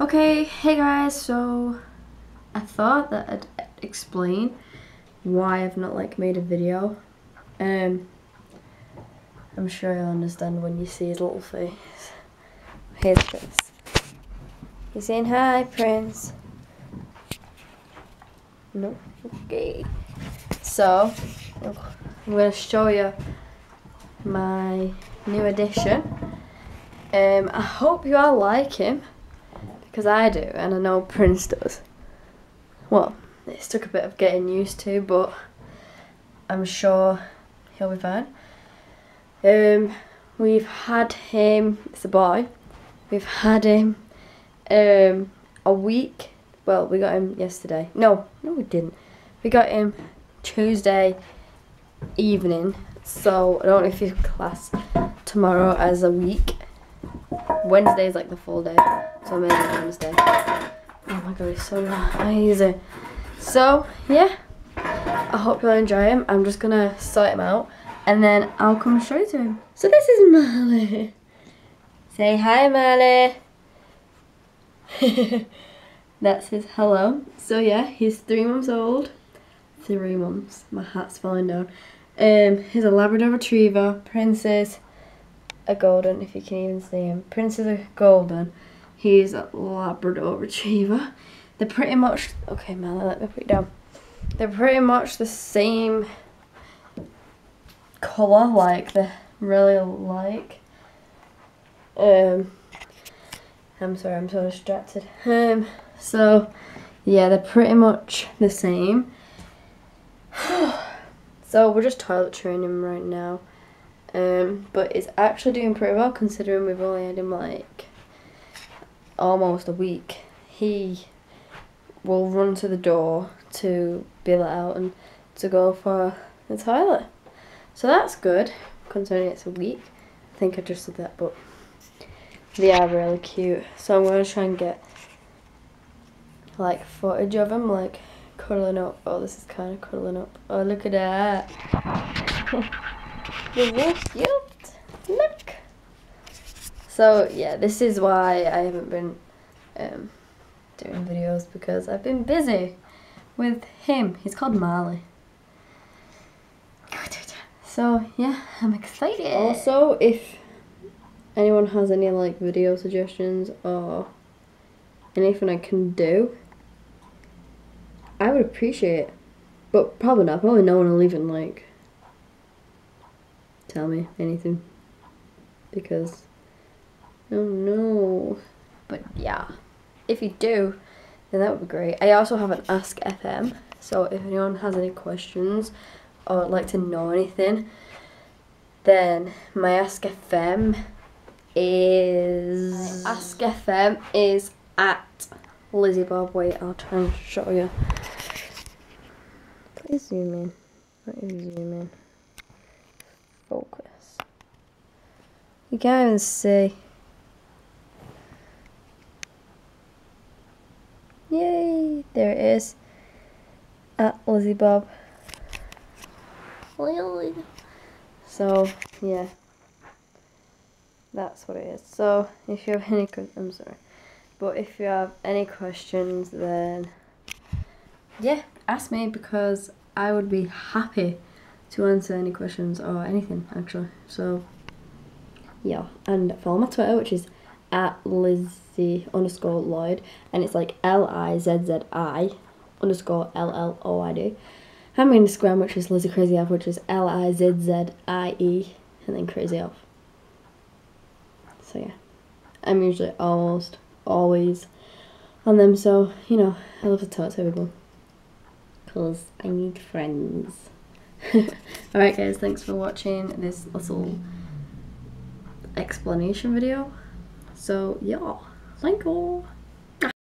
Okay, hey guys, so I thought that I'd explain why I've not like made a video. Um I'm sure you'll understand when you see his little face. Here's Prince. He's saying hi, Prince. No, okay. So I'm gonna show you my new addition. Um, I hope you all like him because I do, and I know Prince does. Well, it's took a bit of getting used to, but I'm sure he'll be fine. Um, we've had him. It's a boy. We've had him um, a week. Well, we got him yesterday. No, no, we didn't. We got him Tuesday evening. So I don't know if you class tomorrow as a week. Wednesday is like the full day. So maybe Wednesday. Oh my god, it's so noisy. So yeah, I hope you'll enjoy him. I'm just gonna sort him out and then I'll come straight to him. So this is Marley. Say hi, Marley. That's his hello. So yeah, he's three months old. Three months. My heart's falling down. Um, he's a Labrador Retriever. Princess, a golden, if you can even see him. Prince is a golden. He's a Labrador Retriever. They're pretty much, okay man, let me put it down. They're pretty much the same colour, like they're really like. Um, I'm sorry, I'm so distracted. Um, so, yeah, they're pretty much the same. so we're just toilet training him right now. Um, but it's actually doing pretty well considering we've only had him like almost a week. He will run to the door to be let out and to go for the toilet. So that's good, considering it's a week. I think I just did that, but they are really cute. So I'm going to try and get like footage of him, like cuddling up. Oh, this is kind of cuddling up. Oh, look at that. Look. So yeah, this is why I haven't been um, doing videos because I've been busy with him. He's called Marley. So yeah, I'm excited. Also, if anyone has any like video suggestions or anything I can do, I would appreciate it. But probably not. Probably no one will even like tell me anything because oh no. But yeah, if you do, then that would be great. I also have an Ask FM, so if anyone has any questions or would like to know anything, then my Ask FM is Ask FM is at Lizzie Bob. Wait, I'll try and show you. Please zoom in. Let me zoom in. You can't even see. Yay! There it is. At Lizzie Bob. So, yeah. That's what it is. So, if you have any, I'm sorry. But if you have any questions, then yeah, ask me because I would be happy to answer any questions or anything actually. So yeah, and follow my Twitter, which is at Lizzie underscore Lloyd, and it's like L I Z Z I underscore L L O I D. I'm on Instagram, which is Lizzie Crazy Elf, which is L I Z Z I E, and then Crazy Elf. So yeah, I'm usually almost always on them. So you know, I love to talk to everyone because I need friends. Alright guys, thanks for watching this little explanation video. So yeah, thank you.